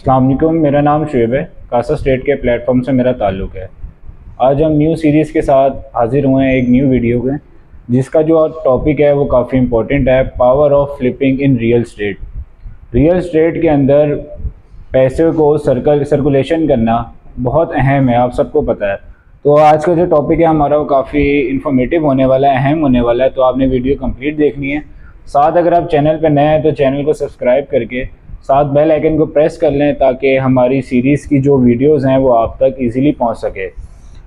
अल्लाम मेरा नाम शुएब है। कासा स्टेट के प्लेटफॉर्म से मेरा ताल्लुक़ है। आज हम न्यू सीरीज़ के साथ हाजिर हुए हैं एक न्यू वीडियो में जिसका जो टॉपिक है वो काफ़ी इम्पोर्टेंट है power of flipping in real estate real estate के अंदर पैसे को सर्कल सर्कुलेशन करना बहुत अहम है, आप सबको पता है। तो आज का जो टॉपिक है हमारा वो काफ़ी इन्फॉर्मेटिव होने वाला है, अहम होने वाला है तो आपने वीडियो कंप्लीट देखनी है। साथ अगर आप चैनल पर नए हैं तो चैनल को सब्सक्राइब करके साथ बेल आइकन को प्रेस कर लें ताकि हमारी सीरीज़ की जो वीडियोस हैं वो आप तक इजीली पहुँच सके।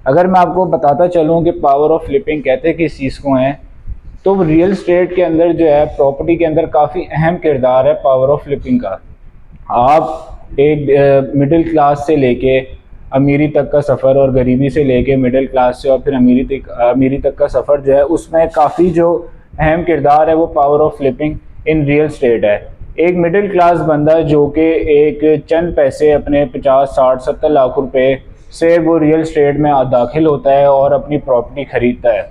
अगर मैं आपको बताता चलूँ कि पावर ऑफ़ फ्लिपिंग कहते किस चीज़ को हैं तो रियल स्टेट के अंदर जो है प्रॉपर्टी के अंदर काफ़ी अहम किरदार है पावर ऑफ़ फ्लिपिंग का। आप एक मिडिल क्लास से लेके अमीरी तक का सफ़र और गरीबी से लेके मिडिल क्लास से और फिर अमीरी तक अमीरी तक का सफ़र जो है, उसमें काफ़ी जो अहम किरदार है वो power of flipping in real estate है। एक मिडिल क्लास बंदा जो कि एक चंद पैसे अपने पचास, साठ, सत्तर लाख रुपए से वो रियल स्टेट में दाखिल होता है और अपनी प्रॉपर्टी ख़रीदता है,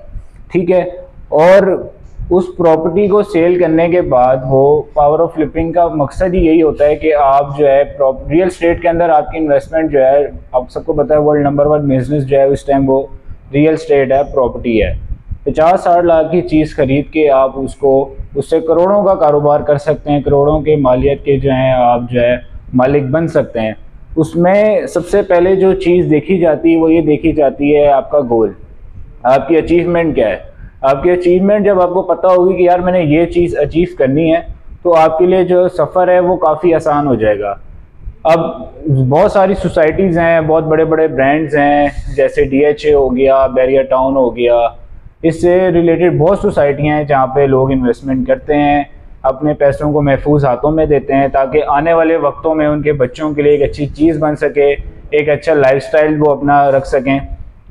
ठीक है? और उस प्रॉपर्टी को सेल करने के बाद वो पावर ऑफ़ फ्लिपिंग का मकसद ही यही होता है कि आप जो है रियल स्टेट के अंदर आपकी इन्वेस्टमेंट जो है, आप सबको पता है वर्ल्ड नंबर वन बिज़नेस जो है उस टाइम वो रियल स्टेट है प्रॉपर्टी है। पचास साठ लाख की चीज़ खरीद के आप उसको, उससे करोड़ों का कारोबार कर सकते हैं, करोड़ों के मालियत के जो हैं, आप जो है, मालिक बन सकते हैं। उसमें सबसे पहले जो चीज़ देखी जाती है, वो ये देखी जाती है आपका गोल। आपकी अचीवमेंट क्या है? आपकी अचीवमेंट जब आपको पता होगी कि यार मैंने ये चीज़ अचीव करनी है तो आपके लिए जो सफ़र है, वो काफ़ी आसान हो जाएगा। अब बहुत सारी सोसाइटीज़ हैं, बहुत बड़े बड़े ब्रांड्स हैं, जैसे डीएचए हो गया बैरिया टाउन हो गया इससे रिलेटेड बहुत सोसाइटियाँ हैं जहाँ पे लोग इन्वेस्टमेंट करते हैं, अपने पैसों को महफूज हाथों में देते हैं ताकि आने वाले वक्तों में उनके बच्चों के लिए एक अच्छी चीज़ बन सके, एक अच्छा लाइफस्टाइल वो अपना रख सकें।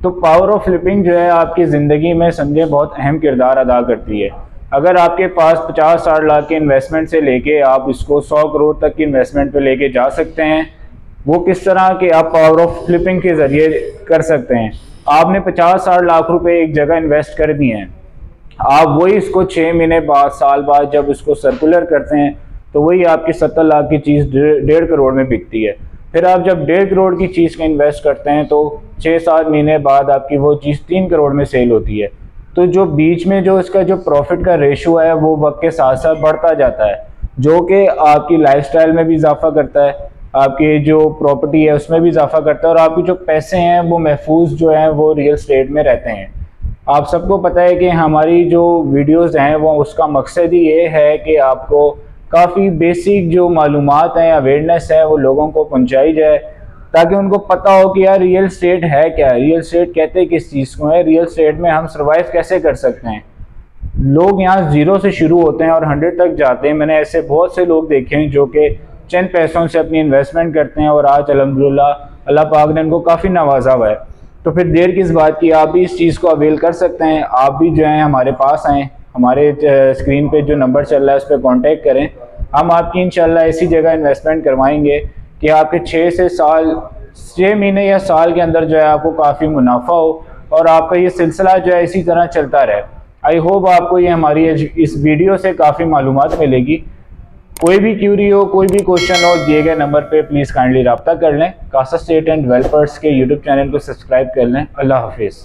तो पावर ऑफ़ फ्लिपिंग जो है आपकी ज़िंदगी में समझे बहुत अहम किरदार अदा करती है। अगर आपके पास पचास साठ लाख के इन्वेस्टमेंट से लेके आप इसको सौ करोड़ तक की इन्वेस्टमेंट पे लेके जा सकते हैं, वो किस तरह के आप पावर ऑफ़ फ्लिपिंग के ज़रिए कर सकते हैं? आपने पचास साठ लाख रुपए एक जगह इन्वेस्ट कर दिए हैं। आप वही इसको छः महीने बाद, साल बाद जब इसको सर्कुलर करते हैं तो वही आपकी सत्तर लाख की चीज़ डेढ़ करोड़ में बिकती है। फिर आप जब डेढ़ करोड़ की चीज़ का इन्वेस्ट करते हैं तो छः सात महीने बाद आपकी वो चीज़ तीन करोड़ में सेल होती है। तो जो बीच में जो इसका जो प्रॉफिट का रेशो है, वो वक्त के साथ साथ बढ़ता जाता है, जो कि आपकी लाइफस्टाइल में भी इजाफा करता है। आपकी जो प्रॉपर्टी है, उसमें भी इजाफा करता है और आपके जो पैसे हैं, वो महफूज जो हैं, वो रियल स्टेट में रहते हैं। आप सबको पता है कि हमारी जो वीडियोस हैं, वो उसका मकसद ही ये है कि आपको काफ़ी बेसिक जो मालूम हैं अवेयरनेस है, वो लोगों को पहुँचाई जाए, ताकि उनको पता हो कि यार रियल स्टेट है क्या? रियल स्टेट कहते किस चीज़ को है? रियल स्टेट में हम सर्वाइव कैसे कर सकते हैं? लोग यहाँ ज़ीरो से शुरू होते हैं और हंड्रेड तक जाते हैं। मैंने ऐसे बहुत से लोग देखे हैं जो कि चंद पैसों से अपनी इन्वेस्टमेंट करते हैं और आज अलहमदिल्ला, अल्लाह पाक ने उनको काफ़ी नवाजा हुआ है। तो फिर देर किस बात की? आप भी इस चीज़ को अवेल कर सकते हैं। आप भी जो है, हमारे पास आएँ। हमारे स्क्रीन पे जो नंबर चल रहा है, उस पर कॉन्टेक्ट करें। हम आपकी इंशाल्लाह ऐसी जगह इन्वेस्टमेंट करवाएँगे कि आपके छः से साल छः महीने या साल के अंदर जो है आपको काफ़ी मुनाफा हो और आपका ये सिलसिला जो है इसी तरह चलता रहे। आई होप आपको ये हमारी इस वीडियो से काफ़ी मालूम मिलेगी। कोई भी क्यूरी हो, कोई भी क्वेश्चन हो, दिए गए नंबर पे प्लीज़ काइंडली रब्ता कर लें। कासा स्टेट एंड वेलफेयर्स के यूट्यूब चैनल को सब्सक्राइब कर लें। अल्लाह हाफिज़।